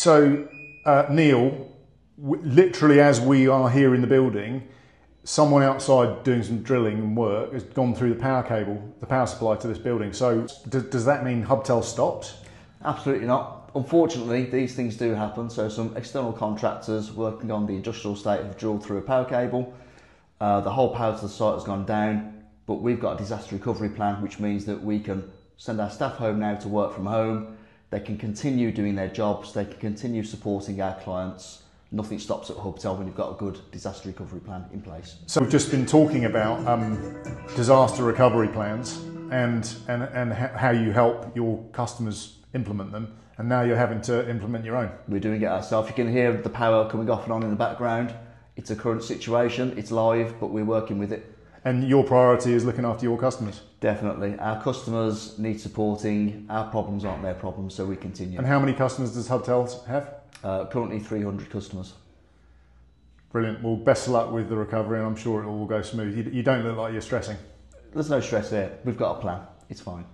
So, uh, Neil, w- literally as we are here in the building, someone outside doing some drilling and work has gone through the power cable, the power supply to this building. So, d- does that mean Hubtel stopped? Absolutely not. Unfortunately, these things do happen. So, some external contractors working on the industrial estate have drilled through a power cable. Uh, the whole power to the site has gone down, but we've got a disaster recovery plan, which means that we can send our staff home now to work from home. They can continue doing their jobs. They can continue supporting our clients. Nothing stops at Hubtel when you've got a good disaster recovery plan in place. So, we've just been talking about um, disaster recovery plans and, and, and how you help your customers implement them, and now you're having to implement your own. We're doing it ourselves. You can hear the power coming off and on in the background. It's a current situation. It's live, but we're working with it. And your priority is looking after your customers. Definitely. Our customers need supporting. Our problems aren't their problems, so we continue. And how many customers does Hubtel have? Uh, currently 300 customers. Brilliant. Well, best of luck with the recovery, and I'm sure it will all go smooth. You, you don't look like you're stressing. There's no stress there. We've got a plan. It's fine.